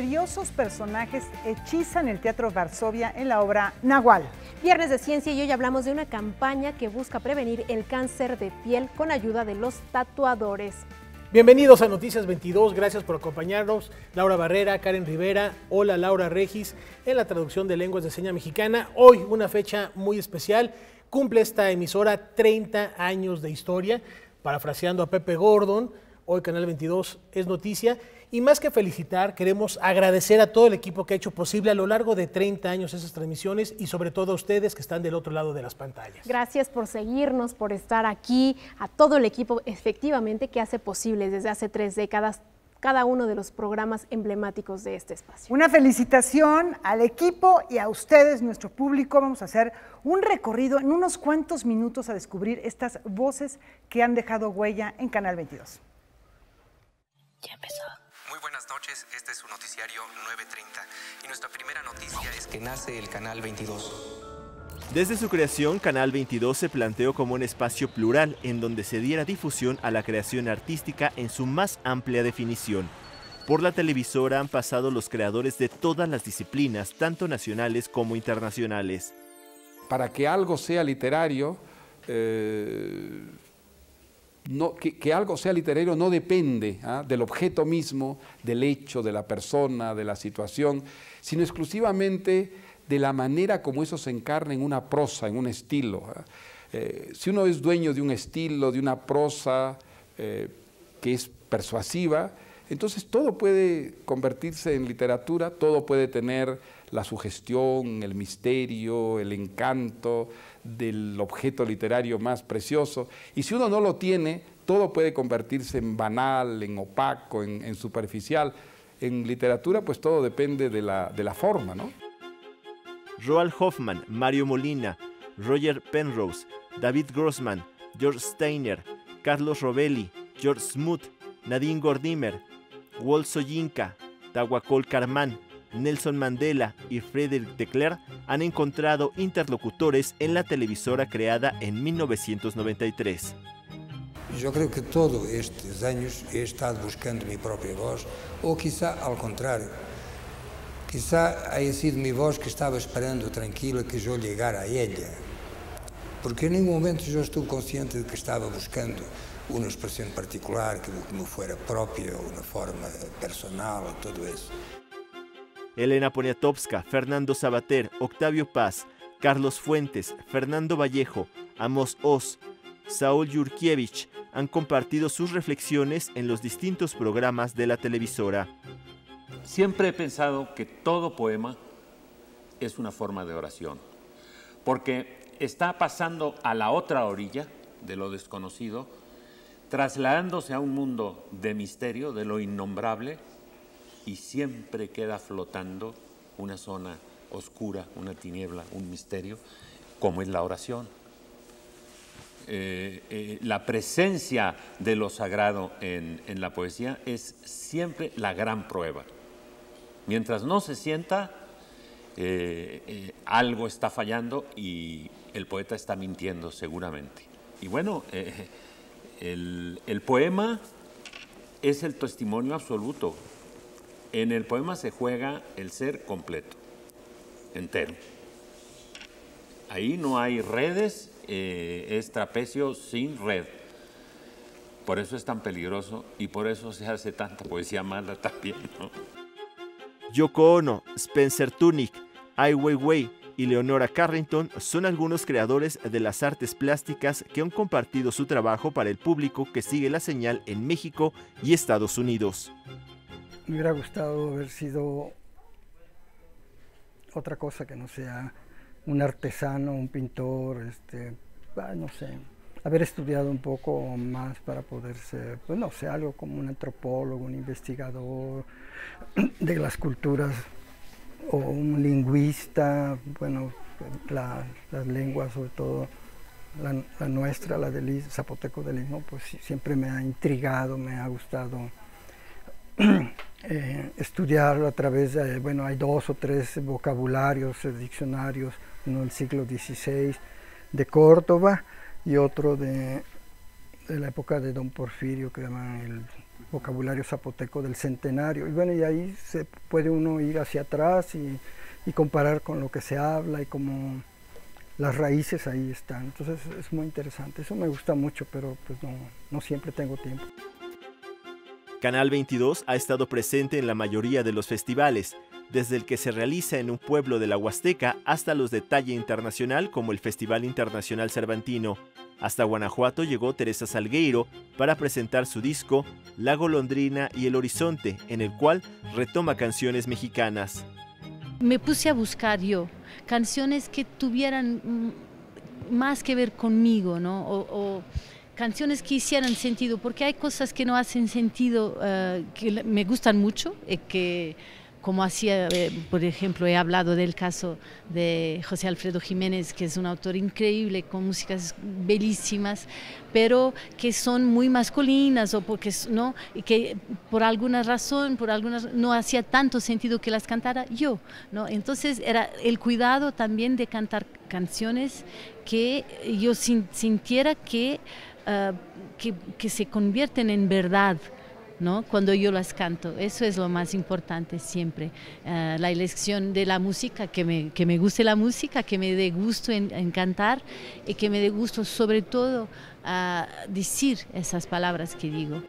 misteriosos personajes hechizan el Teatro Varsovia en la obra Nahual. Viernes de Ciencia y hoy hablamos de una campaña que busca prevenir el cáncer de piel con ayuda de los tatuadores. Bienvenidos a Noticias 22, gracias por acompañarnos. Laura Barrera, Karen Rivera, hola Laura Regis, en la traducción de lenguas de seña mexicana. Hoy una fecha muy especial, cumple esta emisora 30 años de historia, parafraseando a Pepe Gordon, hoy Canal 22 es noticia. Y más que felicitar, queremos agradecer a todo el equipo que ha hecho posible a lo largo de 30 años esas transmisiones y sobre todo a ustedes que están del otro lado de las pantallas. Gracias por seguirnos, por estar aquí, a todo el equipo efectivamente que hace posible desde hace tres décadas cada uno de los programas emblemáticos de este espacio. Una felicitación al equipo y a ustedes, nuestro público. Vamos a hacer un recorrido en unos cuantos minutos a descubrir estas voces que han dejado huella en Canal 22. Ya empezó. Muy buenas noches, este es su noticiario 930 y nuestra primera noticia es que nace el Canal 22. Desde su creación, Canal 22 se planteó como un espacio plural en donde se diera difusión a la creación artística en su más amplia definición. Por la televisora han pasado los creadores de todas las disciplinas, tanto nacionales como internacionales. Para que algo sea literario, eh, que, algo sea literario no depende ¿ah? del objeto mismo, del hecho, de la persona, de la situación, sino exclusivamente de la manera como eso se encarna en una prosa, en un estilo. ¿ah? Eh, si uno es dueño de un estilo, de una prosa eh, que es persuasiva, entonces todo puede convertirse en literatura, todo puede tener la sugestión, el misterio, el encanto del objeto literario más precioso. Y si uno no lo tiene, todo puede convertirse en banal, en opaco, en, superficial. En literatura, pues todo depende de la, de la forma, ¿no? Roald Hoffman, Mario Molina, Roger Penrose, David Grossman, George Steiner, Carlos Rovelli, George Smoot, Nadine Gordimer, Walt Soyinka, Tahuacol Carmán, Nelson Mandela y Frederick de Klerk han encontrado interlocutores en la televisora creada en 1993. Eu creio que todos estes anos he estado buscando minha própria voz, ou quizá ao contrário. Quizá haya sido minha voz que estava esperando tranquila que eu llegara a ella. Porque em nenhum momento eu estou consciente de que estava buscando uma expressão particular que me fuera própria, uma forma personal, tudo isso. Elena Poniatowska, Fernando Sabater, Octavio Paz, Carlos Fuentes, Fernando Vallejo, Amos Oz, Saúl Yurkiewicz han compartido sus reflexiones en los distintos programas de la televisora. Siempre he pensado que todo poema es una forma de oración, porque está pasando a la otra orilla de lo desconocido, trasladándose a un mundo de misterio, de lo innombrable, y siempre queda flotando una zona oscura, una tiniebla, un misterio, como es la oración. Eh, eh, la presencia de lo sagrado en, la poesía es siempre la gran prueba. Mientras no se sienta, eh, algo está fallando y el poeta está mintiendo seguramente. Y bueno, el poema es el testimonio absoluto en el poema se juega el ser completo, entero. Ahí no hay redes, eh, es trapecio sin red. Por eso es tan peligroso y por eso se hace tanta poesía mala también. ¿no? Yoko Ono, Spencer Tunick, Ai Weiwei y Leonora Carrington son algunos creadores de las artes plásticas que han compartido su trabajo para el público que sigue la señal en México y Estados Unidos me hubiera gustado haber sido otra cosa que no sea un artesano, un pintor, este, no sé, haber estudiado un poco más para poder ser, pues no sé, algo como un antropólogo, un investigador de las culturas o un lingüista, bueno, la, las lenguas sobre todo. La, la, nuestra, la del zapoteco del Istmo, pues siempre me ha intrigado, me ha gustado eh, estudiarlo a través de, bueno, hay dos o tres vocabularios, eh, diccionarios, uno del siglo XVI de Córdoba y otro de, la época de Don Porfirio, que llaman el vocabulario zapoteco del centenario. Y bueno, y ahí se puede uno ir hacia atrás y, y comparar con lo que se habla y como las raíces ahí están. Entonces es muy interesante. Eso me gusta mucho, pero pues no, no siempre tengo tiempo. Canal 22 ha estado presente en la mayoría de los festivales, desde el que se realiza en un pueblo de la Huasteca hasta los de talla internacional como el Festival Internacional Cervantino. Hasta Guanajuato llegó Teresa Salgueiro para presentar su disco La golondrina y el horizonte, en el cual retoma canciones mexicanas. Me puse a buscar yo canciones que tuvieran mm, más que ver conmigo, ¿no? O, canciones que hicieran sentido, porque hay cosas que no hacen sentido, eh, que me gustan mucho, y que como hacía, eh, por ejemplo, he hablado del caso de José Alfredo Jiménez, que es un autor increíble, con músicas bellísimas, pero que son muy masculinas o porque, ¿no? Y que por alguna razón, por algunas, no hacía tanto sentido que las cantara yo, ¿no? Entonces era el cuidado también de cantar canciones que yo sintiera que, ah, que, se convierten en verdad, ¿no? cuando yo las canto. Eso es lo más importante siempre. Eh, la elección de la música, que me, que me guste la música, que me dé gusto en, cantar y que me dé gusto sobre todo a decir esas palabras que digo.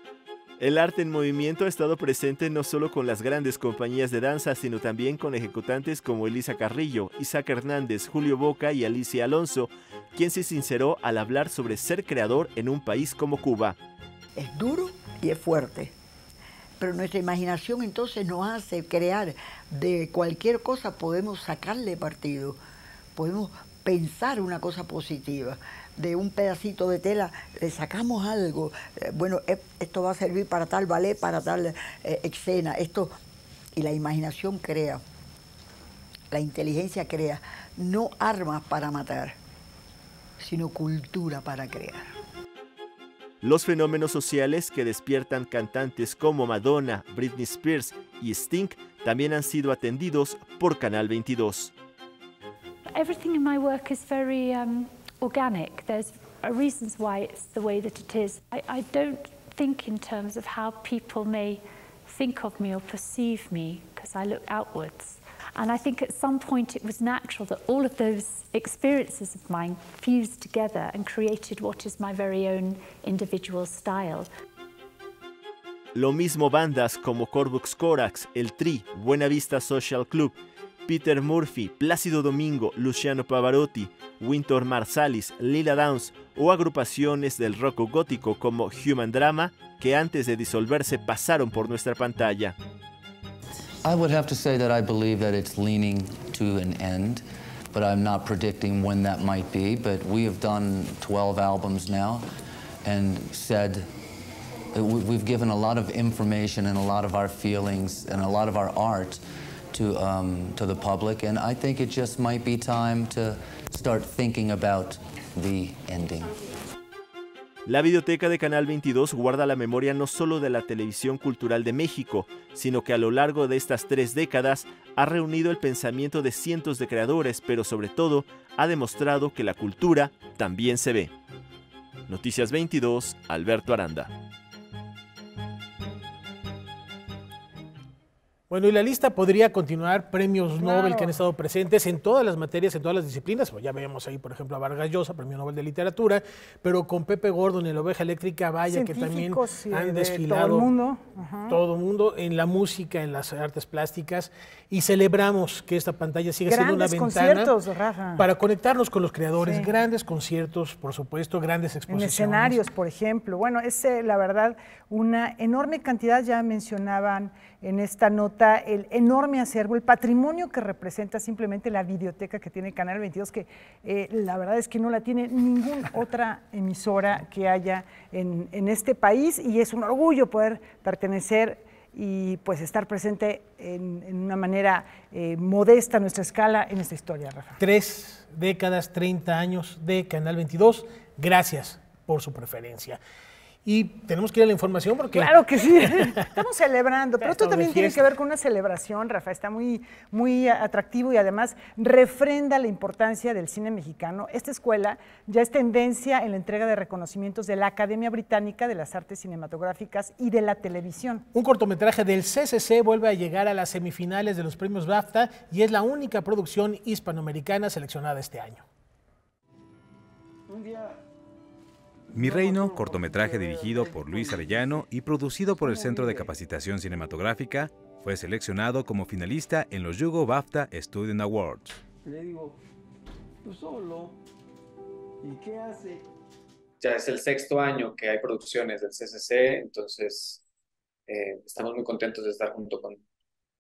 El arte en movimiento ha estado presente no solo con las grandes compañías de danza, sino también con ejecutantes como Elisa Carrillo, Isaac Hernández, Julio Boca y Alicia Alonso, quien se sinceró al hablar sobre ser creador en un país como Cuba. Es duro y es fuerte pero nuestra imaginación entonces nos hace crear de cualquier cosa, podemos sacarle partido, podemos pensar una cosa positiva. De un pedacito de tela le sacamos algo. Eh, bueno, e, esto va a servir para tal ballet, para tal eh, escena. Esto, y la imaginación crea, la inteligencia crea, no armas para matar, sino cultura para crear. Los fenómenos sociales que despiertan cantantes como Madonna, Britney Spears y Sting también han sido atendidos por Canal 22. Everything in my work is very um, organic. There's reasons why it's the way that it is. I, I don't think in terms of how people may think of me or perceive me because I look outwards. And I think at some point it was natural that all of those experiences of mine fused together and created what is my very own individual style. Lo mismo bandas como Corbux Corax, El Tri, Buena Vista Social Club, Peter Murphy, Plácido Domingo, Luciano Pavarotti, Winter Marsalis, Lila Downs o agrupaciones del rock gótico como Human Drama que antes de disolverse pasaron por nuestra pantalla. I would have to say that I believe that it's leaning to an end, but I'm not predicting when that might be. But we have done 12 albums now and said we've given a lot of information and a lot of our feelings and a lot of our art to, um, to the public. And I think it just might be time to start thinking about the ending. La videoteca de Canal 22 guarda la memoria no solo de la televisión cultural de México, sino que a lo largo de estas tres décadas ha reunido el pensamiento de cientos de creadores, pero sobre todo ha demostrado que la cultura también se ve. Noticias 22, Alberto Aranda. Bueno, y la lista podría continuar, premios Nobel que han estado presentes en todas las materias, en todas las disciplinas. Pues ya vemos ahí, por ejemplo, a Vargas Llosa, premio Nobel de Literatura, pero con Pepe Gordon en la oveja eléctrica, vaya que también han desfilado todo el mundo. todo el mundo en la música, en las artes plásticas, y celebramos que esta pantalla siga siendo una ventana para conectarnos con los creadores. Grandes conciertos, por supuesto, grandes exposiciones. En escenarios, por ejemplo. Bueno, es eh, la verdad una enorme cantidad, ya mencionaban en esta nota el enorme acervo, el patrimonio que representa simplemente la videoteca que tiene Canal 22, que eh, la verdad es que no la tiene ninguna otra emisora que haya en, este país y es un orgullo poder pertenecer y pues estar presente en, una manera eh, modesta a nuestra escala en esta historia, Rafa. Tres décadas, 30 años de Canal 22. Gracias por su preferencia. Y tenemos que ir a la información porque... Claro que sí, estamos celebrando, pero esto también tiene que ver con una celebración, Rafa, está muy, muy atractivo y además refrenda la importancia del cine mexicano. Esta escuela ya es tendencia en la entrega de reconocimientos de la Academia Británica de las Artes Cinematográficas y de la Televisión. Un cortometraje del CCC vuelve a llegar a las semifinales de los premios BAFTA y es la única producción hispanoamericana seleccionada este año. Mi Reino, cortometraje dirigido por Luis Arellano y producido por el Centro de Capacitación Cinematográfica, fue seleccionado como finalista en los Yugo BAFTA Student Awards. Le digo, tú solo. ¿Y qué hace? Ya es el sexto año que hay producciones del CCC, entonces eh, estamos muy contentos de estar junto con,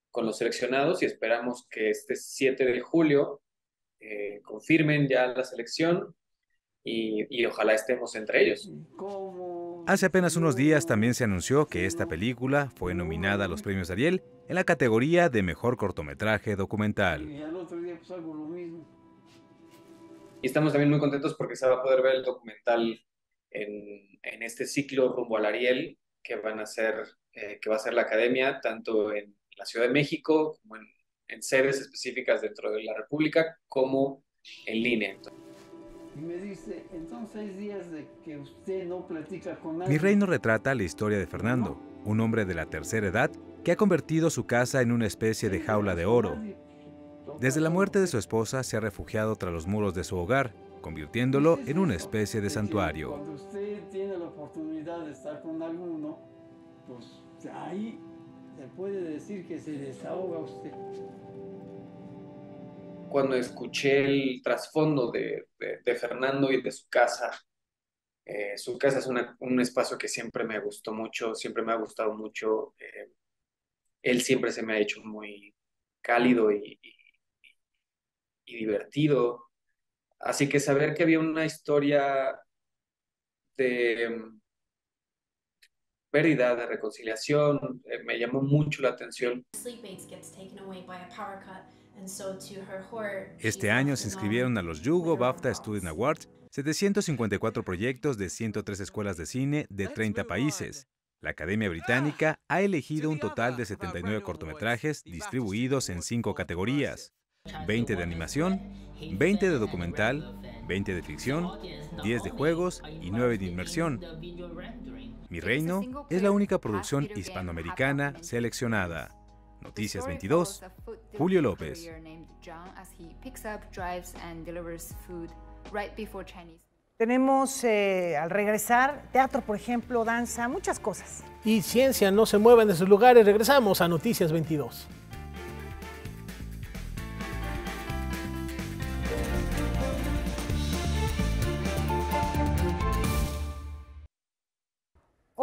con los seleccionados y esperamos que este 7 de julio eh, confirmen ya la selección y, y ojalá estemos entre ellos. Hace apenas unos días también se anunció que esta película fue nominada a los premios Ariel en la categoría de Mejor Cortometraje Documental. Y al otro día pues hago lo mismo. Y estamos también muy contentos porque se va a poder ver el documental en, en este ciclo rumbo al Ariel que van a hacer, eh, que va a hacer la academia, tanto en la Ciudad de México como en, en sedes específicas dentro de la República, como en línea. Entonces, Y me dice, entonces seis días de que usted no platica con nadie. Mi Reino retrata la historia de Fernando, un hombre de la tercera edad que ha convertido su casa en una especie de jaula de oro. Desde la muerte de su esposa se ha refugiado tras los muros de su hogar, convirtiéndolo en una especie de santuario. Cuando usted tiene la oportunidad de estar con alguno, pues ahí se puede decir que se desahoga usted. Cuando escuché el trasfondo de, Fernando y de su casa, eh, su casa es una- un espacio que siempre me gustó mucho, siempre me ha gustado mucho. eh, él siempre se me ha hecho muy cálido y divertido. Así que saber que había una historia de mm, pérdida, de reconciliación, eh, me llamó mucho la atención. sleep aids gets taken away by a power cut, Este año se inscribieron a los Yugo BAFTA Student Awards 754 proyectos de 103 escuelas de cine de 30 países. La Academia Británica ha elegido un total de 79 cortometrajes distribuidos en 5 categorías. 20 de animación, 20 de documental, 20 de ficción, 10 de juegos y 9 de inmersión. Mi Reino es la única producción hispanoamericana seleccionada. Noticias 22, Julio López. Tenemos eh, al regresar teatro, por ejemplo, danza, muchas cosas. Y ciencia, no se muevan de sus lugares. Regresamos a Noticias 22.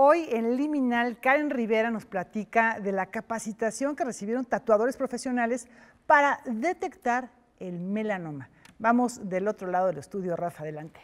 Hoy en Liminal, Karen Rivera nos platica de la capacitación que recibieron tatuadores profesionales para detectar el melanoma. Vamos del otro lado del estudio, Rafa, adelante.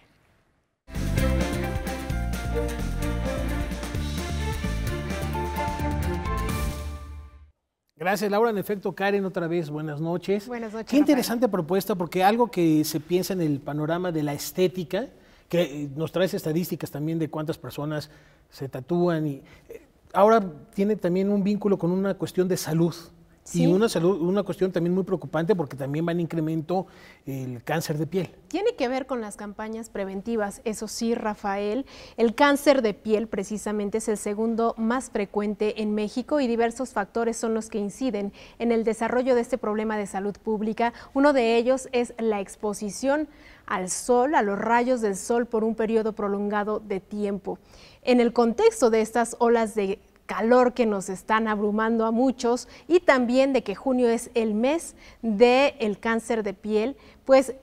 Gracias, Laura. En efecto, Karen, otra vez, buenas noches. Buenas noches, Qué interesante propuesta, porque algo que se piensa en el panorama de la estética, que eh, nos traes estadísticas también de cuántas personas se tatúan, y eh, ahora tiene también un vínculo con una cuestión de salud. Sí. Y una, salud, una cuestión también muy preocupante porque también va en incremento el cáncer de piel. Tiene que ver con las campañas preventivas, eso sí, Rafael. El cáncer de piel precisamente es el segundo más frecuente en México y diversos factores son los que inciden en el desarrollo de este problema de salud pública. Uno de ellos es la exposición al sol, a los rayos del sol por un periodo prolongado de tiempo. En el contexto de estas olas de calor que nos están abrumando a muchos y también de que junio es el mes del cáncer de piel, pues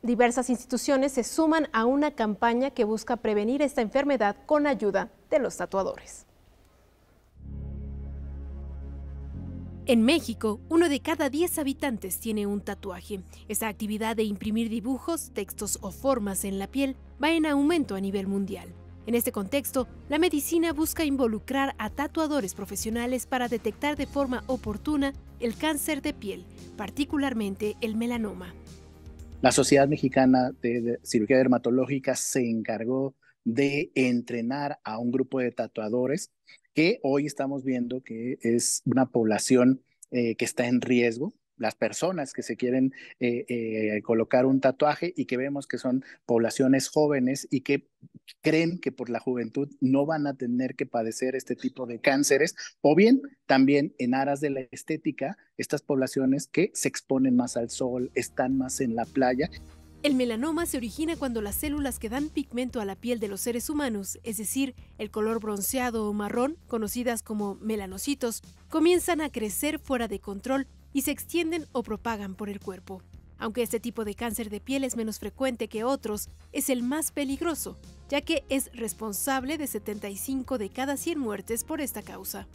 diversas instituciones se suman a una campaña que busca prevenir esta enfermedad con ayuda de los tatuadores. En México, uno de cada 10 habitantes tiene un tatuaje. Esta actividad de imprimir dibujos, textos o formas en la piel va en aumento a nivel mundial. En este contexto, la medicina busca involucrar a tatuadores profesionales para detectar de forma oportuna el cáncer de piel, particularmente el melanoma. La Sociedad Mexicana de, Cirugía Dermatológica se encargó de entrenar a un grupo de tatuadores que hoy estamos viendo que es una población eh, que está en riesgo, las personas que se quieren eh, eh, colocar un tatuaje y que vemos que son poblaciones jóvenes y que creen que por la juventud no van a tener que padecer este tipo de cánceres, o bien también en aras de la estética, estas poblaciones que se exponen más al sol, están más en la playa. El melanoma se origina cuando las células que dan pigmento a la piel de los seres humanos, es decir, el color bronceado o marrón, conocidas como melanocitos, comienzan a crecer fuera de control y se extienden o propagan por el cuerpo. Aunque este tipo de cáncer de piel es menos frecuente que otros, es el más peligroso, ya que es responsable de 75 de cada 100 muertes por esta causa.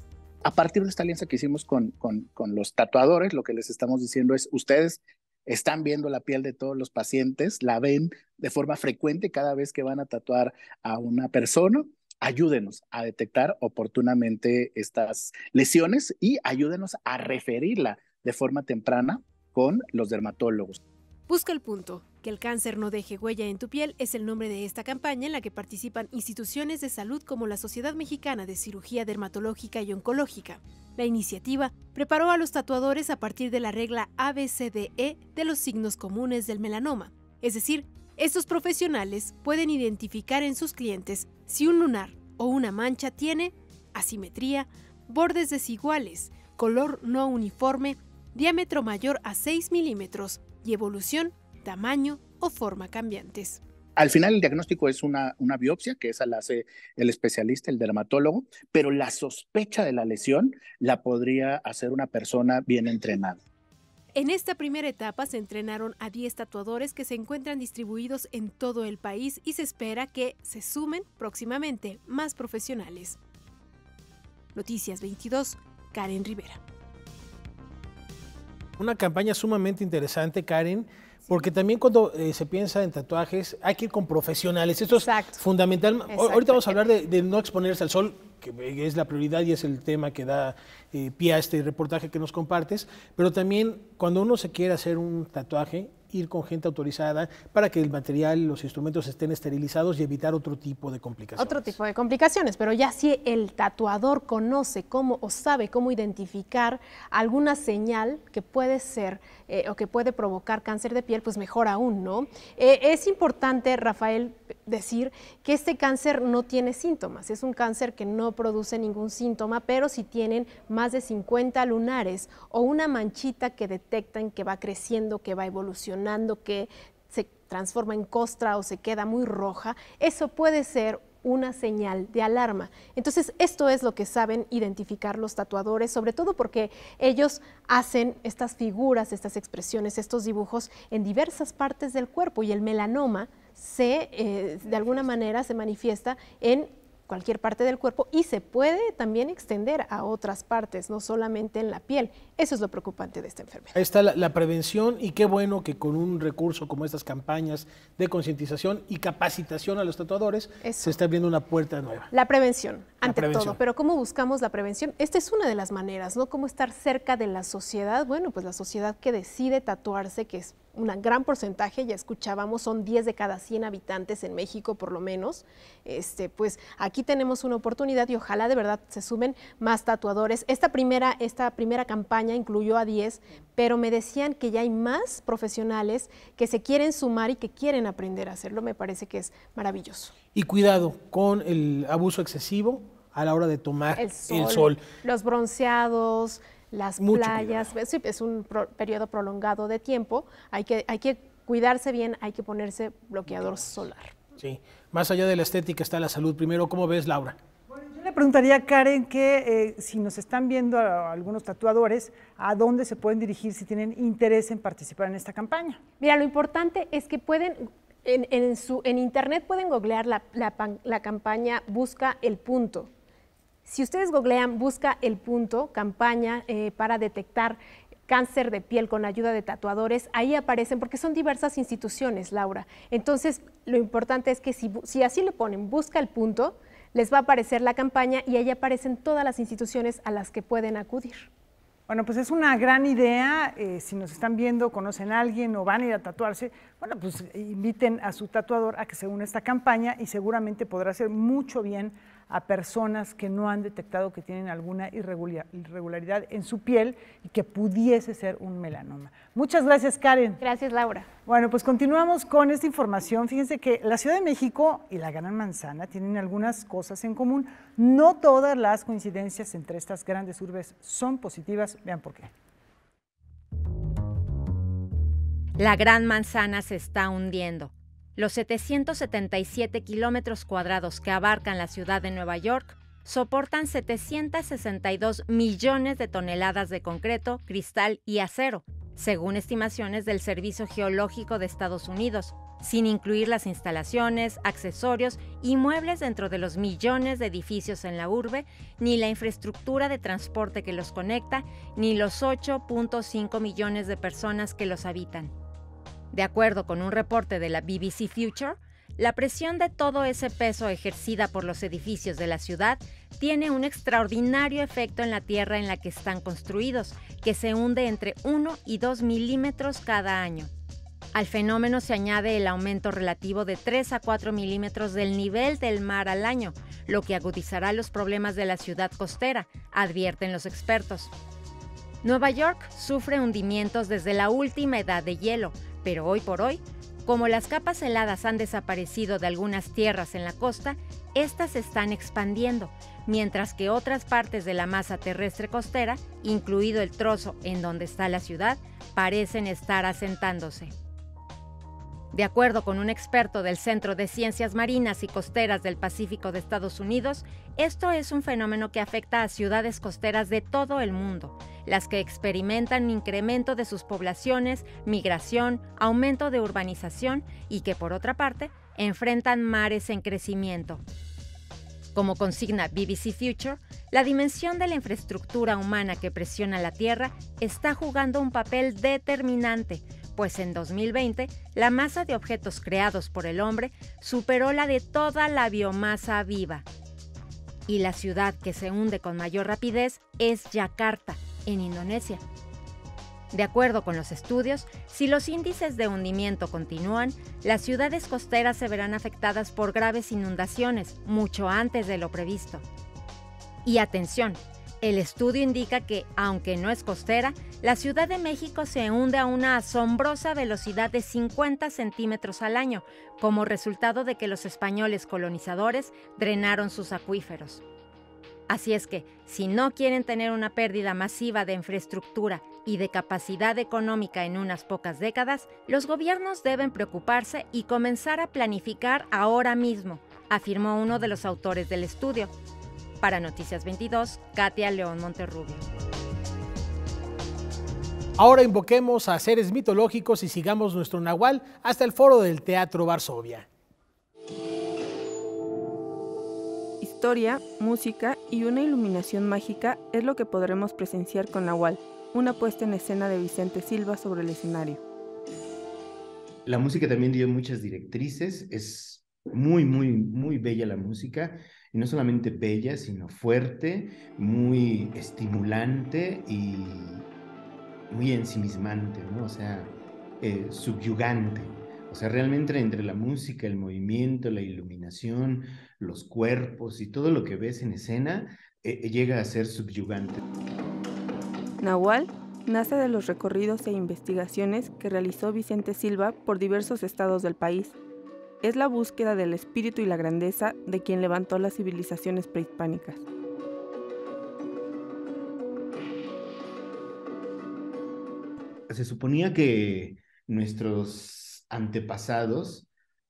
A partir de esta alianza que hicimos con, con, con los tatuadores, lo que les estamos diciendo es, ustedes están viendo la piel de todos los pacientes, la ven de forma frecuente cada vez que van a tatuar a una persona. Ayúdenos a detectar oportunamente estas lesiones y ayúdenos a referirla de forma temprana con los dermatólogos. Busca el punto. Que el cáncer no deje huella en tu piel es el nombre de esta campaña en la que participan instituciones de salud como la Sociedad Mexicana de Cirugía Dermatológica y Oncológica. La iniciativa preparó a los tatuadores a partir de la regla ABCDE de los signos comunes del melanoma. Es decir, estos profesionales pueden identificar en sus clientes si un lunar o una mancha tiene asimetría, bordes desiguales, color no uniforme, diámetro mayor a 6 milímetros, y evolución, tamaño o forma cambiantes. Al final el diagnóstico es una, una biopsia, que esa la hace el especialista, el dermatólogo, pero la sospecha de la lesión la podría hacer una persona bien entrenada. En esta primera etapa se entrenaron a 10 tatuadores que se encuentran distribuidos en todo el país y se espera que se sumen próximamente más profesionales. Noticias 22, Karen Rivera. Una campaña sumamente interesante, Karen, porque también cuando eh, se piensa en tatuajes hay que ir con profesionales. Esto es fundamental. Ahorita vamos a hablar de, no exponerse al sol, que es la prioridad y es el tema que da eh, pie a este reportaje que nos compartes, pero también cuando uno se quiere hacer un tatuaje, ir con gente autorizada para que el material, los instrumentos estén esterilizados y evitar otro tipo de complicaciones. Otro tipo de complicaciones, pero ya si el tatuador conoce cómo o sabe cómo identificar alguna señal que puede ser eh, o que puede provocar cáncer de piel, pues mejor aún, ¿no? Eh, es importante, Rafael, decir que este cáncer no tiene síntomas, es un cáncer que no produce ningún síntoma, pero si tienen más de 50 lunares o una manchita que detectan que va creciendo, que va evolucionando, que se transforma en costra o se queda muy roja, eso puede ser una señal de alarma. Entonces, esto es lo que saben identificar los tatuadores, sobre todo porque ellos hacen estas figuras, estas expresiones, estos dibujos en diversas partes del cuerpo y el melanoma se, eh, de alguna manera se manifiesta en cualquier parte del cuerpo y se puede también extender a otras partes, no solamente en la piel. Eso es lo preocupante de esta enfermedad. Ahí está la, prevención y qué bueno que con un recurso como estas campañas de concientización y capacitación a los tatuadores se está abriendo una puerta nueva. La prevención, ante todo. Pero ¿cómo buscamos la prevención? Esta es una de las maneras, ¿no? ¿Cómo estar cerca de la sociedad? Bueno, pues la sociedad que decide tatuarse, que es un gran porcentaje, ya escuchábamos, son 10 de cada 100 habitantes en México por lo menos, este, pues aquí tenemos una oportunidad y ojalá de verdad se sumen más tatuadores. Esta primera, esta primera campaña incluyó a 10, pero me decían que ya hay más profesionales que se quieren sumar y que quieren aprender a hacerlo, me parece que es maravilloso. Y cuidado con el abuso excesivo a la hora de tomar el sol. Los bronceados, las playas, sí, es un periodo prolongado de tiempo, hay que, hay que cuidarse bien, hay que ponerse bloqueador solar. Sí, más allá de la estética está la salud. Primero, ¿cómo ves, Laura? Le preguntaría a Karen que eh, si nos están viendo algunos tatuadores, ¿a dónde se pueden dirigir si tienen interés en participar en esta campaña? Mira, lo importante es que pueden, en, su, en internet pueden googlear la, la campaña Busca el Punto si ustedes googlean, busca el punto, campaña eh, para detectar cáncer de piel con ayuda de tatuadores, ahí aparecen, porque son diversas instituciones, Laura. Entonces, lo importante es que si, si así le ponen, busca el punto, les va a aparecer la campaña y ahí aparecen todas las instituciones a las que pueden acudir. Bueno, pues es una gran idea. Eh, si nos están viendo, conocen a alguien o van a ir a tatuarse, bueno, pues inviten a su tatuador a que se una a esta campaña y seguramente podrá hacer mucho bien a personas que no han detectado que tienen alguna irregularidad en su piel y que pudiese ser un melanoma. Muchas gracias, Karen. Gracias, Laura. Bueno, pues continuamos con esta información. Fíjense que la Ciudad de México y la Gran Manzana tienen algunas cosas en común. No todas las coincidencias entre estas grandes urbes son positivas. Vean por qué. La Gran Manzana se está hundiendo. Los 777 kilómetros cuadrados que abarcan la ciudad de Nueva York soportan 762 millones de toneladas de concreto, cristal y acero, según estimaciones del Servicio Geológico de Estados Unidos, sin incluir las instalaciones, accesorios y muebles dentro de los millones de edificios en la urbe, ni la infraestructura de transporte que los conecta, ni los 8.5 millones de personas que los habitan. De acuerdo con un reporte de la BBC Future, la presión de todo ese peso ejercida por los edificios de la ciudad tiene un extraordinario efecto en la tierra en la que están construidos, que se hunde entre 1 y 2 milímetros cada año. Al fenómeno se añade el aumento relativo de 3 a 4 milímetros del nivel del mar al año, lo que agudizará los problemas de la ciudad costera, advierten los expertos. Nueva York sufre hundimientos desde la última edad de hielo, pero hoy por hoy, como las capas heladas han desaparecido de algunas tierras en la costa, estas se están expandiendo, mientras que otras partes de la masa terrestre costera, incluido el trozo en donde está la ciudad, parecen estar asentándose. De acuerdo con un experto del Centro de Ciencias Marinas y Costeras del Pacífico de Estados Unidos, esto es un fenómeno que afecta a ciudades costeras de todo el mundo, las que experimentan incremento de sus poblaciones, migración, aumento de urbanización y que por otra parte enfrentan mares en crecimiento. Como consigna BBC Future, la dimensión de la infraestructura humana que presiona la Tierra está jugando un papel determinante, pues en 2020 la masa de objetos creados por el hombre superó la de toda la biomasa viva. Y la ciudad que se hunde con mayor rapidez es Yakarta, en Indonesia. De acuerdo con los estudios, si los índices de hundimiento continúan, las ciudades costeras se verán afectadas por graves inundaciones mucho antes de lo previsto. Y atención, el estudio indica que, aunque no es costera, la Ciudad de México se hunde a una asombrosa velocidad de 50 centímetros al año, como resultado de que los españoles colonizadores drenaron sus acuíferos. Así es que, si no quieren tener una pérdida masiva de infraestructura y de capacidad económica en unas pocas décadas, los gobiernos deben preocuparse y comenzar a planificar ahora mismo, afirmó uno de los autores del estudio. Para Noticias 22, Katia León Monterrubio. Ahora invoquemos a seres mitológicos y sigamos nuestro nahual hasta el foro del Teatro Varsovia. Historia, música y una iluminación mágica es lo que podremos presenciar con Nahual, una puesta en escena de Vicente Silva sobre el escenario. La música también dio muchas directrices, es muy, muy, muy bella la música, y no solamente bella, sino fuerte, muy estimulante y muy ensimismante, ¿no? O sea, eh, subyugante. O sea, realmente entre la música, el movimiento, la iluminación, los cuerpos y todo lo que ves en escena eh, eh, llega a ser subyugante. Nahual nace de los recorridos e investigaciones que realizó Vicente Silva por diversos estados del país. Es la búsqueda del espíritu y la grandeza de quien levantó las civilizaciones prehispánicas. Se suponía que nuestros antepasados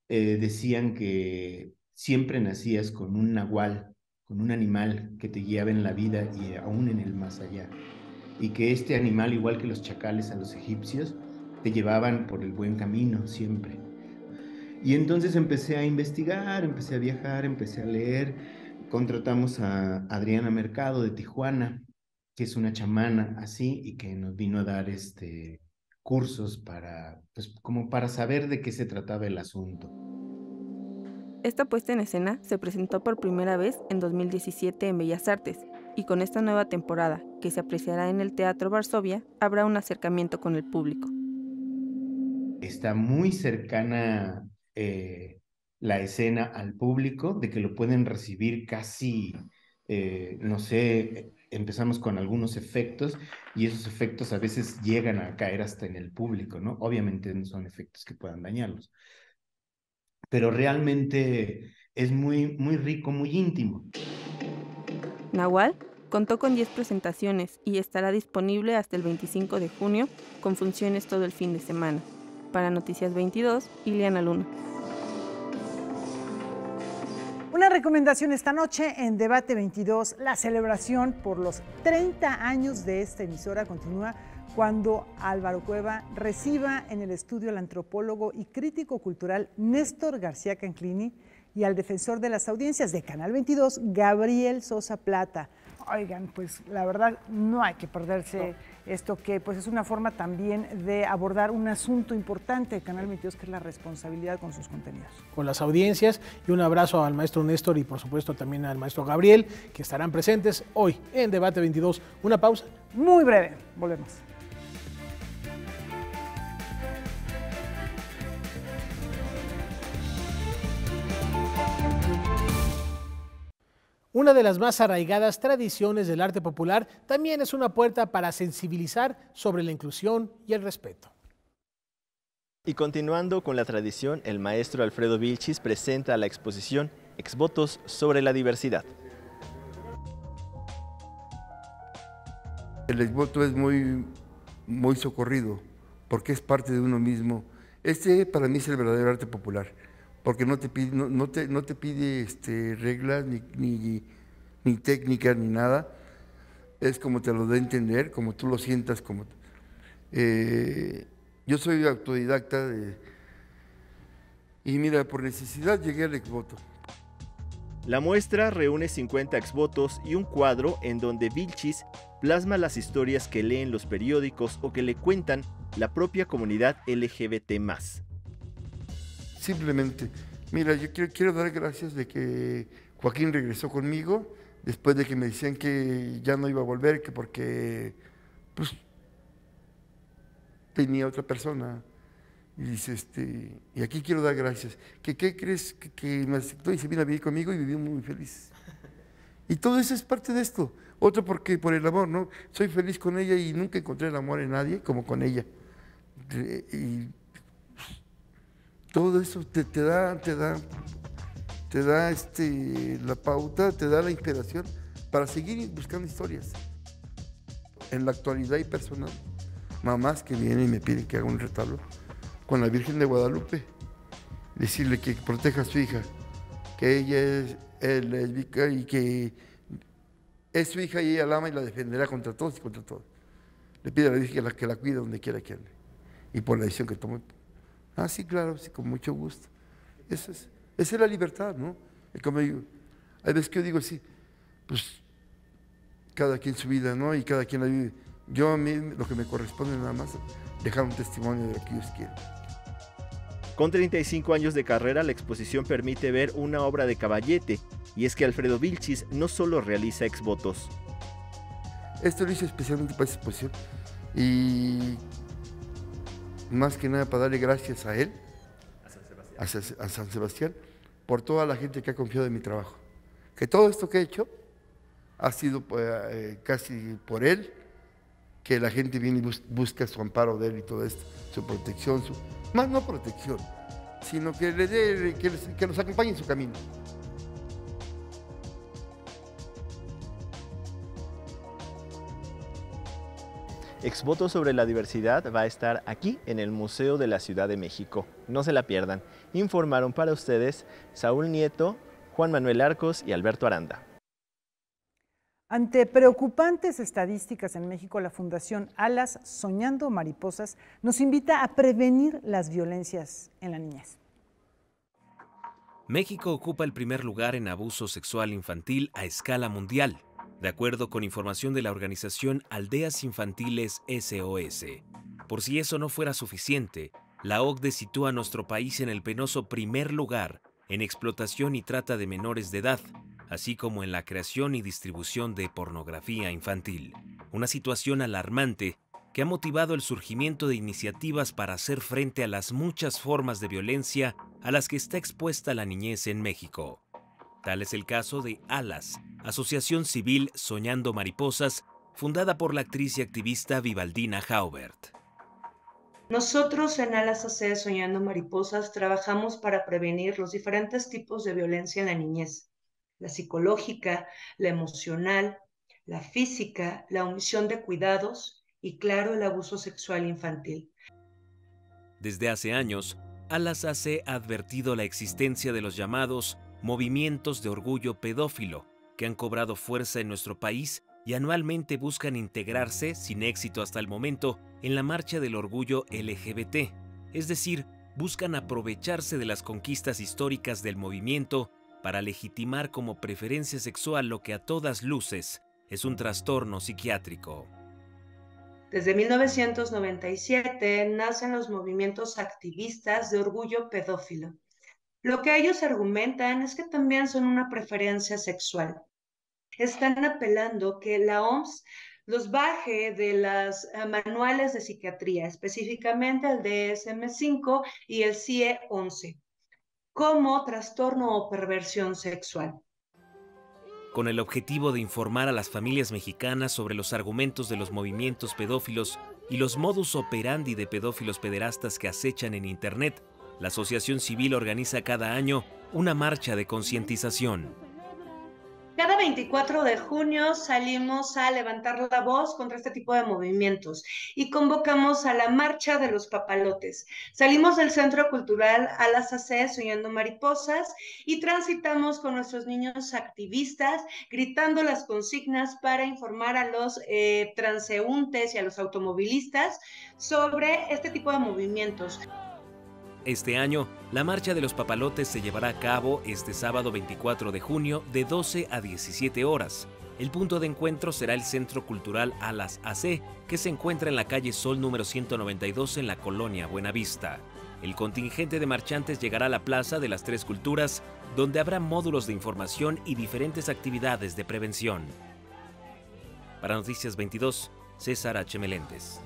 eh, decían que siempre nacías con un nahual, con un animal que te guiaba en la vida y aún en el más allá. Y que este animal, igual que los chacales a los egipcios, te llevaban por el buen camino siempre. Y entonces empecé a investigar, empecé a viajar, empecé a leer. Contratamos a Adriana Mercado de Tijuana, que es una chamana así y que nos vino a dar este cursos para pues como para saber de qué se trataba el asunto. Esta puesta en escena se presentó por primera vez en 2017 en Bellas Artes y con esta nueva temporada, que se apreciará en el Teatro Varsovia, habrá un acercamiento con el público. Está muy cercana eh, la escena al público, de que lo pueden recibir casi, eh, no sé, empezamos con algunos efectos y esos efectos a veces llegan a caer hasta en el público, ¿no? Obviamente no son efectos que puedan dañarlos, pero realmente es muy, muy rico, muy íntimo. Nahual contó con 10 presentaciones y estará disponible hasta el 25 de junio con funciones todo el fin de semana. Para Noticias 22, Ileana Luna. Una recomendación esta noche en Debate 22, la celebración por los 30 años de esta emisora continúa cuando Álvaro Cueva reciba en el estudio al antropólogo y crítico cultural Néstor García Canclini y al defensor de las audiencias de Canal 22, Gabriel Sosa Plata. Oigan, pues la verdad no hay que perderse esto que pues es una forma también de abordar un asunto importante de Canal 22 que es la responsabilidad con sus contenidos. Con las audiencias y un abrazo al maestro Néstor y por supuesto también al maestro Gabriel que estarán presentes hoy en Debate 22. Una pausa. Muy breve, volvemos. Una de las más arraigadas tradiciones del arte popular también es una puerta para sensibilizar sobre la inclusión y el respeto. Y continuando con la tradición, el maestro Alfredo Vilchis presenta la exposición Exvotos sobre la diversidad. El exvoto es muy, muy socorrido porque es parte de uno mismo. Este para mí es el verdadero arte popular porque no te pide, no, te, no te pide este, reglas ni, ni, ni, técnicas ni nada. Es como te lo da a entender, como tú lo sientas. Como, eh, yo soy autodidacta y mira, por necesidad llegué al exvoto. La muestra reúne 50 exvotos y un cuadro en donde Vilchis plasma las historias que leen los periódicos o que le cuentan la propia comunidad LGBT simplemente, mira, yo quiero, quiero dar gracias de que Joaquín regresó conmigo después de que me decían que ya no iba a volver, que porque pues tenía otra persona. Y dice, este, y aquí quiero dar gracias. ¿Que, ¿Qué crees? Que, me aceptó y se vino a vivir conmigo y vivió muy feliz. Y todo eso es parte de esto. Otro porque por el amor, ¿no? Soy feliz con ella y nunca encontré el amor en nadie como con ella. Y todo eso te, da, te da, te da este, la pauta, te da la inspiración para seguir buscando historias. En la actualidad y personal, mamás que vienen y me piden que haga un retablo con la Virgen de Guadalupe, decirle que proteja a su hija, que ella es, lésbica y que es su hija y ella la ama y la defenderá contra todos y contra todos. Le pide a la Virgen que la, que la cuide donde quiera que ande. Y por la decisión que tome Ah, sí, claro, sí, con mucho gusto. Eso es, esa es la libertad, ¿no? como digo, hay veces que yo digo así, pues cada quien su vida, ¿no? Y cada quien la vive. Yo a mí lo que me corresponde nada más dejar un testimonio de lo que ellos quieren. Con 35 años de carrera, la exposición permite ver una obra de caballete, y es que Alfredo Vilchis no solo realiza exvotos. Esto lo hice especialmente para esta exposición y más que nada para darle gracias a él, a San Sebastián, por toda la gente que ha confiado en mi trabajo. Que todo esto que he hecho ha sido eh, casi por él, que la gente viene y busca su amparo de él y todo esto, su protección, su, más no protección, sino que, le dé, que, que nos acompañe en su camino. Exvoto sobre la diversidad va a estar aquí en el Museo de la Ciudad de México. No se la pierdan. Informaron para ustedes Saúl Nieto, Juan Manuel Arcos y Alberto Aranda. Ante preocupantes estadísticas en México, la Fundación Alas Soñando Mariposas nos invita a prevenir las violencias en la niñez. México ocupa el primer lugar en abuso sexual infantil a escala mundial de acuerdo con información de la organización Aldeas Infantiles SOS. Por si eso no fuera suficiente, la OCDE sitúa a nuestro país en el penoso primer lugar en explotación y trata de menores de edad, así como en la creación y distribución de pornografía infantil. Una situación alarmante que ha motivado el surgimiento de iniciativas para hacer frente a las muchas formas de violencia a las que está expuesta la niñez en México. Tal es el caso de ALAS, Asociación Civil Soñando Mariposas, fundada por la actriz y activista Vivaldina Haubert. Nosotros en Alas AC Soñando Mariposas trabajamos para prevenir los diferentes tipos de violencia en la niñez, la psicológica, la emocional, la física, la omisión de cuidados y, claro, el abuso sexual infantil. Desde hace años, Alas AC ha advertido la existencia de los llamados movimientos de orgullo pedófilo, que han cobrado fuerza en nuestro país y anualmente buscan integrarse, sin éxito hasta el momento, en la marcha del orgullo LGBT, es decir, buscan aprovecharse de las conquistas históricas del movimiento para legitimar como preferencia sexual lo que a todas luces es un trastorno psiquiátrico. Desde 1997 nacen los movimientos activistas de orgullo pedófilo. Lo que ellos argumentan es que también son una preferencia sexual. Están apelando que la OMS los baje de los eh, manuales de psiquiatría, específicamente el DSM-5 y el CIE-11, como trastorno o perversión sexual con el objetivo de informar a las familias mexicanas sobre los argumentos de los movimientos pedófilos y los modus operandi de pedófilos pederastas que acechan en Internet, la Asociación Civil organiza cada año una marcha de concientización. Cada 24 de junio salimos a levantar la voz contra este tipo de movimientos y convocamos a la marcha de los papalotes. Salimos del Centro Cultural Alas AC Soñando Mariposas y transitamos con nuestros niños activistas gritando las consignas para informar a los eh, transeúntes y a los automovilistas sobre este tipo de movimientos. Este año, la Marcha de los Papalotes se llevará a cabo este sábado 24 de junio de 12 a 17 horas. El punto de encuentro será el Centro Cultural Alas AC, que se encuentra en la calle Sol número 192 en la colonia Buenavista. El contingente de marchantes llegará a la Plaza de las Tres Culturas, donde habrá módulos de información y diferentes actividades de prevención. Para Noticias 22, César H. Meléndez.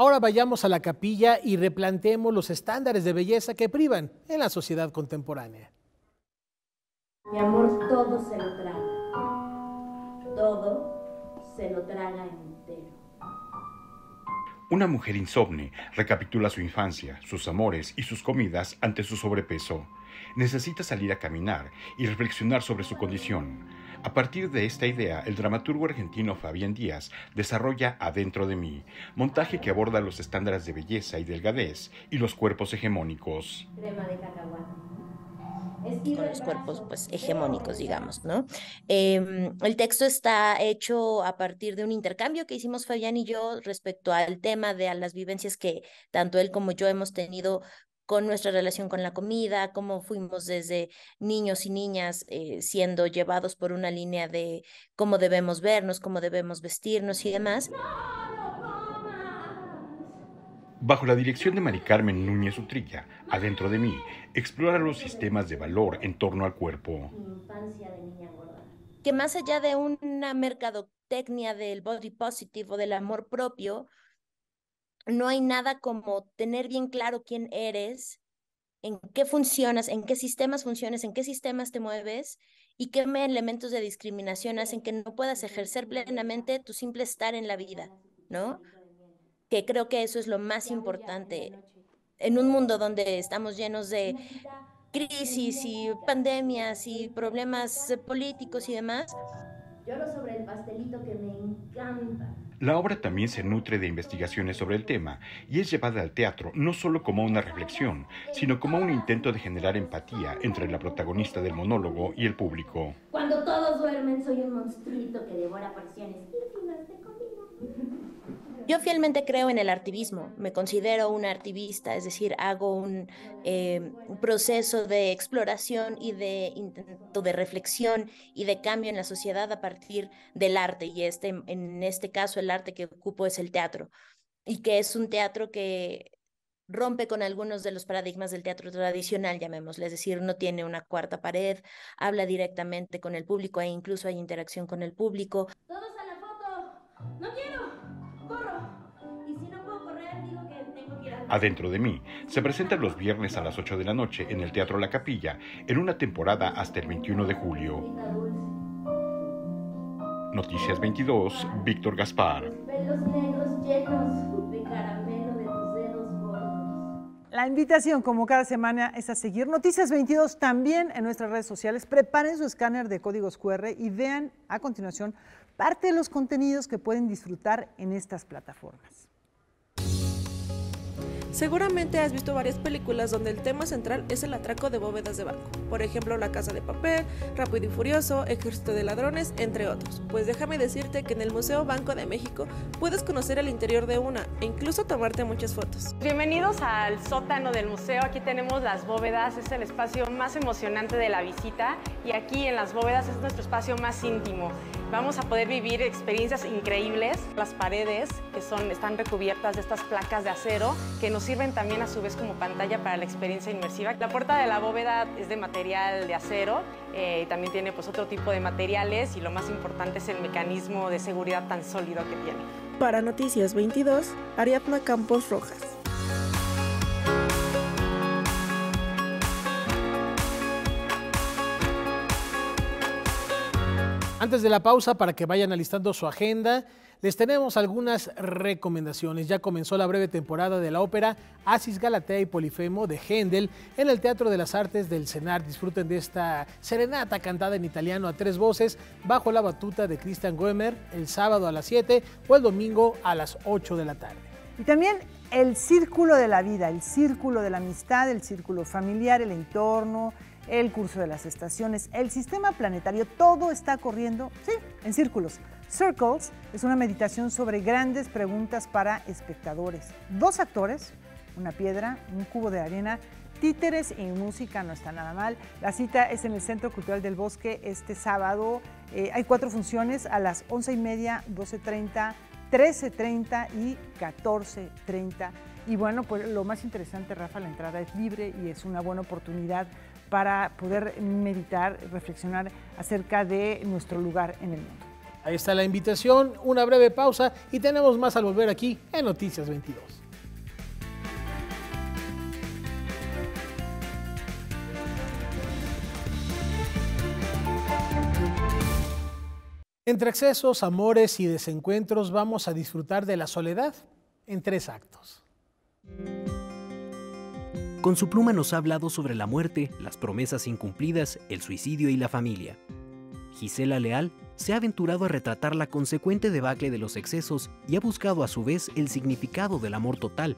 Ahora vayamos a la capilla y replanteemos los estándares de belleza que privan en la sociedad contemporánea. Mi amor todo se lo traga. Todo se lo traga entero. Una mujer insomne recapitula su infancia, sus amores y sus comidas ante su sobrepeso. Necesita salir a caminar y reflexionar sobre su condición a partir de esta idea, el dramaturgo argentino Fabián Díaz desarrolla Adentro de mí, montaje que aborda los estándares de belleza y delgadez y los cuerpos hegemónicos. con los cuerpos pues hegemónicos, digamos, ¿no? Em, el texto está hecho a partir de un intercambio que hicimos Fabián y yo respecto al tema de las vivencias que tanto él como yo hemos tenido con nuestra relación con la comida, cómo fuimos desde niños y niñas eh, siendo llevados por una línea de cómo debemos vernos, cómo debemos vestirnos y demás. Bajo la dirección de Mari Carmen Núñez Utrilla, Adentro de mí, explora los sistemas de valor en torno al cuerpo. Que más allá de una mercadotecnia del body positive o del amor propio, no hay nada como tener bien claro quién eres, en qué funcionas, en qué sistemas funcionas, en qué sistemas te mueves y qué elementos de discriminación hacen que no puedas ejercer plenamente tu simple estar en la vida, ¿no? Que creo que eso es lo más importante en un mundo donde estamos llenos de crisis y pandemias y problemas políticos y demás. Lloro sobre el pastelito que me encanta. La obra también se nutre de investigaciones sobre el tema y es llevada al teatro no solo como una reflexión, sino como un intento de generar empatía entre la protagonista del monólogo y el público. Cuando todos duermen soy un monstruito que devora porciones. Yo fielmente creo en el activismo, me considero una activista, es decir, hago un eh, proceso de exploración y de intento de reflexión y de cambio en la sociedad a partir del arte, y este, en este caso el arte que ocupo es el teatro, y que es un teatro que rompe con algunos de los paradigmas del teatro tradicional, llamémosle, es decir, no tiene una cuarta pared, habla directamente con el público e incluso hay interacción con el público. Todos a la foto. No quiero. Adentro de mí se presenta los viernes a las 8 de la noche en el Teatro La Capilla en una temporada hasta el 21 de julio. Noticias 22, Víctor Gaspar. Pelos negros llenos de caramelo de tus dedos gordos. La invitación, como cada semana, es a seguir Noticias 22 también en nuestras redes sociales. Preparen su escáner de códigos QR y vean a continuación parte de los contenidos que pueden disfrutar en estas plataformas. Seguramente has visto varias películas donde el tema central es el atraco de bóvedas de banco. Por ejemplo, La Casa de Papel, Rápido y Furioso, Ejército de Ladrones, entre otros. Pues déjame decirte que en el Museo Banco de México puedes conocer el interior de una e incluso tomarte muchas fotos. Bienvenidos al sótano del museo. Aquí tenemos las bóvedas, es el espacio más emocionante de la visita y aquí en las bóvedas es nuestro espacio más íntimo. Vamos a poder vivir experiencias increíbles. Las paredes que son, están recubiertas de estas placas de acero que nos sirven también a su vez como pantalla para la experiencia inmersiva. La puerta de la bóveda es de material de acero eh, y también tiene pues otro tipo de materiales y lo más importante es el mecanismo de seguridad tan sólido que tiene. Para Noticias 22, Ariadna Campos Rojas. Antes de la pausa, para que vayan alistando su agenda, les tenemos algunas recomendaciones. Ya comenzó la breve temporada de la ópera Asis Galatea y Polifemo de Händel en el Teatro de las Artes del Cenar. Disfruten de esta serenata cantada en italiano a tres voces bajo la batuta de Christian Goemer el sábado a las 7 o el domingo a las 8 de la tarde. Y también el círculo de la vida, el círculo de la amistad, el círculo familiar, el entorno, el curso de las estaciones, el sistema planetario, todo está corriendo, sí, en círculos. Circles es una meditación sobre grandes preguntas para espectadores. Dos actores, una piedra, un cubo de arena, títeres y música, no está nada mal. La cita es en el Centro Cultural del Bosque este sábado. Eh, hay cuatro funciones a las once y media, 12.30, 13.30 y 14.30. Y bueno, pues lo más interesante, Rafa, la entrada es libre y es una buena oportunidad para poder meditar, reflexionar acerca de nuestro lugar en el mundo. Ahí está la invitación, una breve pausa y tenemos más al volver aquí en Noticias 22. Entre excesos, amores y desencuentros vamos a disfrutar de la soledad en tres actos. Con su pluma nos ha hablado sobre la muerte, las promesas incumplidas, el suicidio y la familia. Gisela Leal se ha aventurado a retratar la consecuente debacle de los excesos y ha buscado a su vez el significado del amor total.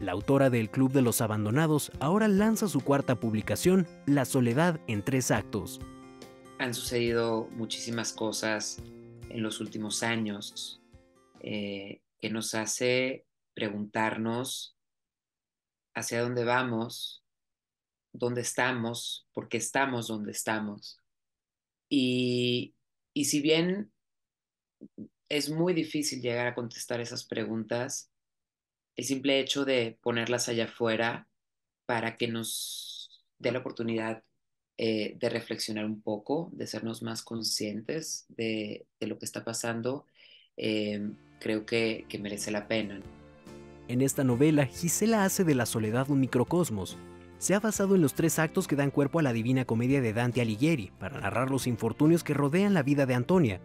La autora del Club de los Abandonados ahora lanza su cuarta publicación, La soledad en tres actos. Han sucedido muchísimas cosas en los últimos años eh, que nos hace preguntarnos hacia dónde vamos, dónde estamos, por qué estamos donde estamos. Y, y si bien es muy difícil llegar a contestar esas preguntas, el simple hecho de ponerlas allá afuera para que nos dé la oportunidad eh, de reflexionar un poco, de sernos más conscientes de, de lo que está pasando, eh, creo que, que merece la pena. En esta novela, Gisela hace de la soledad un microcosmos. Se ha basado en los tres actos que dan cuerpo a la divina comedia de Dante Alighieri para narrar los infortunios que rodean la vida de Antonia.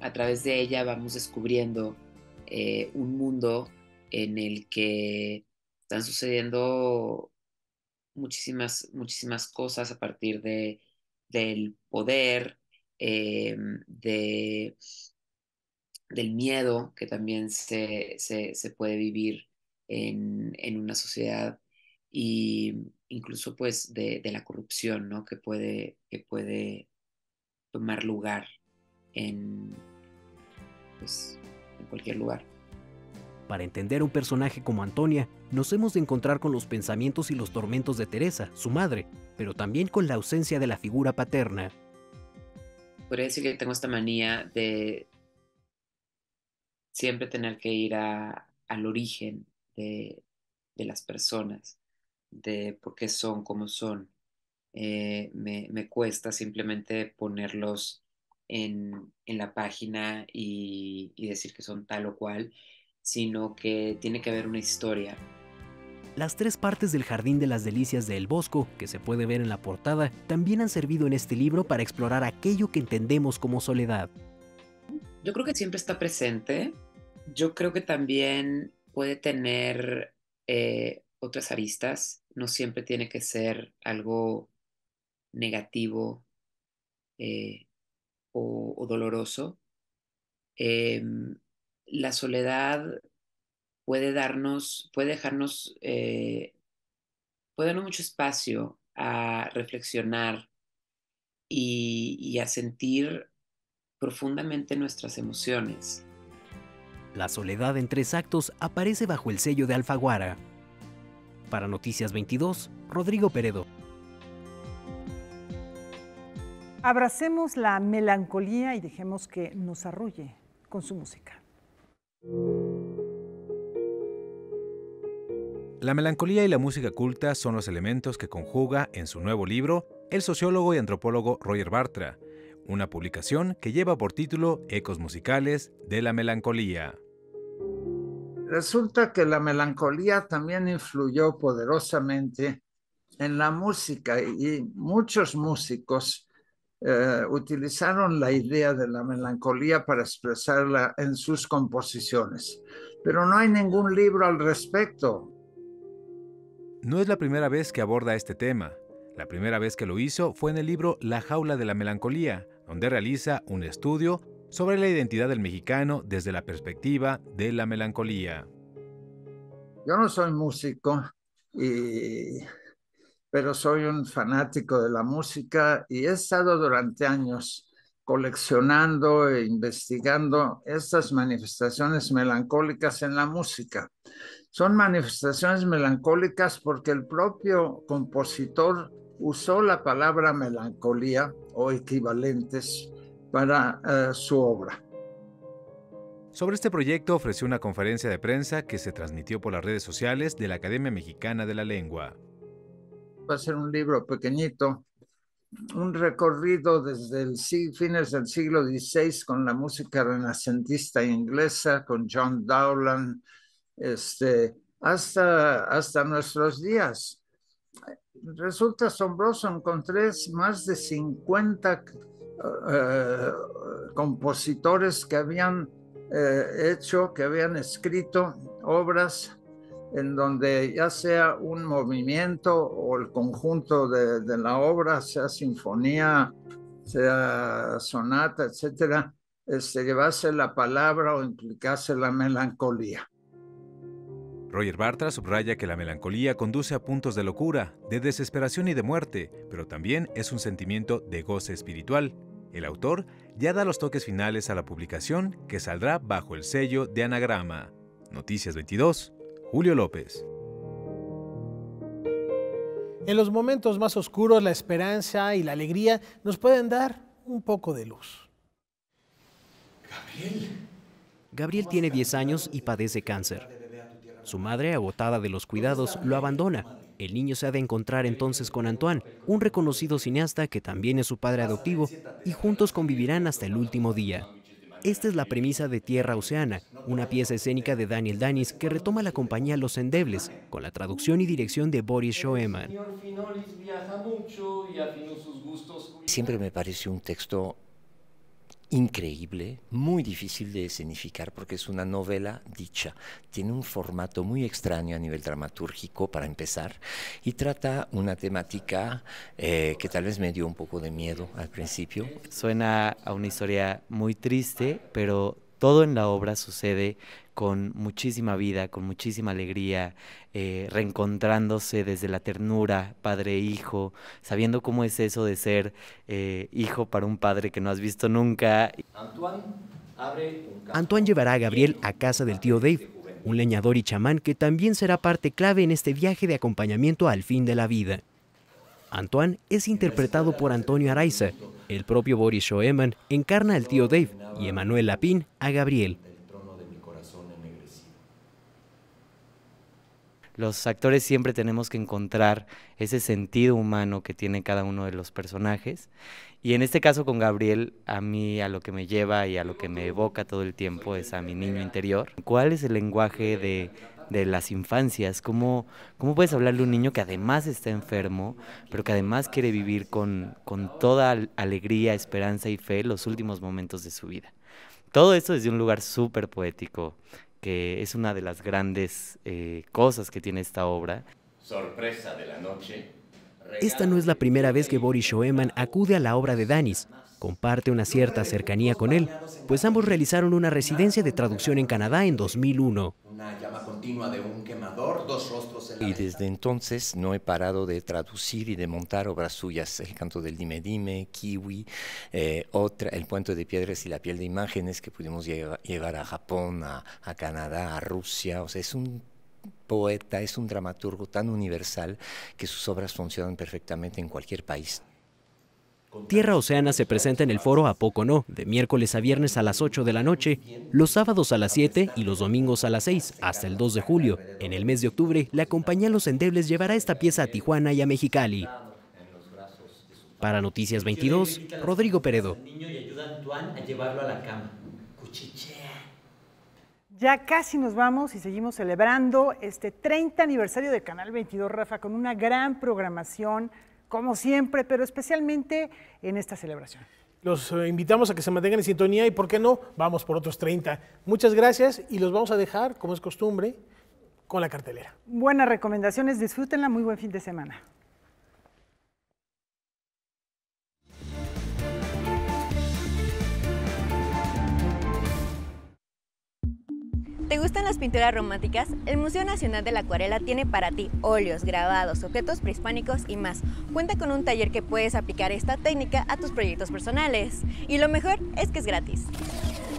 A través de ella vamos descubriendo eh, un mundo en el que están sucediendo muchísimas, muchísimas cosas a partir de, del poder, eh, de, del miedo que también se, se, se puede vivir en, en, una sociedad y incluso pues de, de, la corrupción ¿no? que, puede, que puede tomar lugar en, pues, en cualquier lugar. Para entender un personaje como Antonia, nos hemos de encontrar con los pensamientos y los tormentos de Teresa, su madre, pero también con la ausencia de la figura paterna. Podría decir que tengo esta manía de siempre tener que ir a, al origen de, de las personas, de por qué son como son. Eh, me, me, cuesta simplemente ponerlos en, en la página y, y decir que son tal o cual, sino que tiene que haber una historia. Las tres partes del Jardín de las Delicias de El Bosco, que se puede ver en la portada, también han servido en este libro para explorar aquello que entendemos como soledad. Yo creo que siempre está presente. Yo creo que también puede tener eh, otras aristas. No siempre tiene que ser algo negativo eh, o, doloroso. Eh, la soledad puede darnos, puede dejarnos, eh, puede darnos mucho espacio a reflexionar y a sentir profundamente nuestras emociones. La soledad en tres actos aparece bajo el sello de Alfaguara. Para Noticias 22, Rodrigo Peredo. Abracemos la melancolía y dejemos que nos arrulle con su música. La melancolía y la música culta son los elementos que conjuga en su nuevo libro el sociólogo y antropólogo Roger Bartra, una publicación que lleva por título Ecos musicales de la melancolía. Resulta que la melancolía también influyó poderosamente en la música y muchos músicos eh, utilizaron la idea de la melancolía para expresarla en sus composiciones. Pero no hay ningún libro al respecto. No es la primera vez que aborda este tema. La primera vez que lo hizo fue en el libro La jaula de la melancolía, donde realiza un estudio sobre la identidad del mexicano desde la perspectiva de la melancolía. Yo no soy músico, pero soy un fanático de la música y he estado durante años coleccionando e investigando estas manifestaciones melancólicas en la música. Son manifestaciones melancólicas porque el propio compositor usó la palabra melancolía o equivalentes para uh, su obra. Sobre este proyecto ofreció una conferencia de prensa que se transmitió por las redes sociales de la Academia Mexicana de la Lengua. Va a ser un libro pequeñito, un recorrido desde el fines del siglo XVI con la música renacentista inglesa, con John Dowland, este, hasta, hasta nuestros días. Resulta asombroso, encontré más de 50 uh, compositores que habían eh, hecho, que habían escrito obras en donde ya sea un movimiento o el conjunto de, la obra, sea sinfonía, sea sonata, etcétera, este, llevase la palabra o implicase la melancolía. Roger Bartra subraya que la melancolía conduce a puntos de locura, de desesperación y de muerte, pero también es un sentimiento de goce espiritual. El autor ya da los toques finales a la publicación que saldrá bajo el sello de Anagrama. Noticias 22, Julio López. En los momentos más oscuros, la esperanza y la alegría nos pueden dar un poco de luz. Gabriel. Gabriel tiene 10 años y padece cáncer. Su madre, agotada de los cuidados, lo abandona. El niño se ha de encontrar entonces con Antoine, un reconocido cineasta que también es su padre adoptivo, y juntos convivirán hasta el último día. Esta es la premisa de Tierra Oceana, una pieza escénica de Daniel Danis que retoma la compañía Los Endebles, con la traducción y dirección de Boris Schoeman. Siempre me pareció un texto increíble, muy difícil de escenificar porque es una novela dicha. Tiene un formato muy extraño a nivel dramatúrgico para empezar y trata una temática eh, que tal vez me dio un poco de miedo al principio. Suena a una historia muy triste, pero todo en la obra sucede con muchísima vida, con muchísima alegría, eh, reencontrándose desde la ternura, padre e hijo, sabiendo cómo es eso de ser eh, hijo para un padre que no has visto nunca. Antoine, Antoine llevará a Gabriel a casa del tío Dave, un leñador y chamán que también será parte clave en este viaje de acompañamiento al fin de la vida. Antoine es interpretado por Antonio Araiza, el propio Boris Schoeman encarna al tío Dave y Emanuel Lapín a Gabriel. Los actores siempre tenemos que encontrar ese sentido humano que tiene cada uno de los personajes. Y en este caso con Gabriel, a mí a lo que me lleva y a lo que me evoca todo el tiempo es a mi niño interior. ¿Cuál es el lenguaje de, de las infancias? ¿Cómo, ¿Cómo puedes hablarle a un niño que además está enfermo, pero que además quiere vivir con, con toda alegría, esperanza y fe los últimos momentos de su vida? Todo esto desde un lugar súper poético, que es una de las grandes eh, cosas que tiene esta obra. Sorpresa de la noche. Esta no es la primera vez que Boris Schoeman acude a la obra de Danis. Comparte una cierta cercanía con él, pues ambos realizaron una residencia de traducción en Canadá en 2001. Una llama continua de un quemador, dos rostros en la Y desde entonces no he parado de traducir y de montar obras suyas. El canto del dime dime, Kiwi, eh, otra, El puente de piedras y la piel de imágenes que pudimos lleva- llevar a Japón, a, a Canadá, a Rusia. O sea, es un poeta, es un dramaturgo tan universal que sus obras funcionan perfectamente en cualquier país. Tierra Oceana se presenta en el foro A Poco No, de miércoles a viernes a las 8 de la noche, los sábados a las 7 y los domingos a las 6, hasta el 2 de julio. En el mes de octubre, la compañía Los Endebles llevará esta pieza a Tijuana y a Mexicali. Para Noticias 22, Rodrigo Peredo. Ya casi nos vamos y seguimos celebrando este 30 aniversario de Canal 22, Rafa, con una gran programación, como siempre, pero especialmente en esta celebración. Los eh, invitamos a que se mantengan en sintonía y, ¿por qué no? Vamos por otros 30. Muchas gracias y los vamos a dejar, como es costumbre, con la cartelera. Buenas recomendaciones, disfrútenla, muy buen fin de semana. ¿Te gustan las pinturas románticas? El Museo Nacional de la Acuarela tiene para ti óleos, grabados, objetos prehispánicos y más. Cuenta con un taller que puedes aplicar esta técnica a tus proyectos personales. Y lo mejor es que es gratis.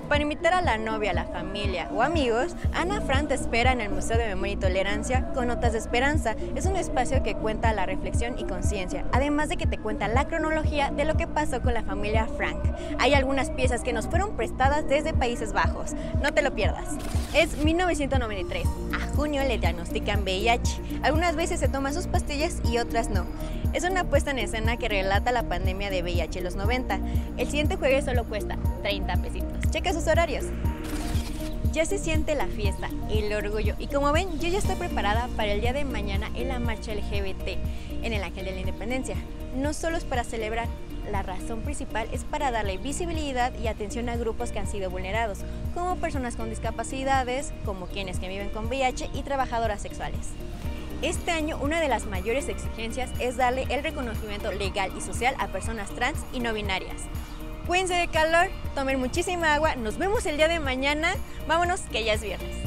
Para invitar a la novia, la familia o amigos, Ana Fran te espera en el Museo de Memoria y Tolerancia con Notas de Esperanza. Es un espacio que cuenta la reflexión y conciencia, además de que te cuenta la cronología de lo que pasó con la familia Frank. Hay algunas piezas que nos fueron prestadas desde Países Bajos. No te lo pierdas. Es 1993. A junio le diagnostican VIH. Algunas veces se toman sus pastillas y otras no. Es una puesta en escena que relata la pandemia de VIH en los 90. El siguiente jueves solo cuesta 30 pesitos. Checa sus horarios. Ya se siente la fiesta, el orgullo y como ven, yo ya estoy preparada para el día de mañana en la marcha LGBT, en el Ángel de la Independencia. No solo es para celebrar, la razón principal es para darle visibilidad y atención a grupos que han sido vulnerados, como personas con discapacidades, como quienes que viven con VIH y trabajadoras sexuales. Este año una de las mayores exigencias es darle el reconocimiento legal y social a personas trans y no binarias. Cuídense de calor, tomen muchísima agua, nos vemos el día de mañana, vámonos que ya es viernes.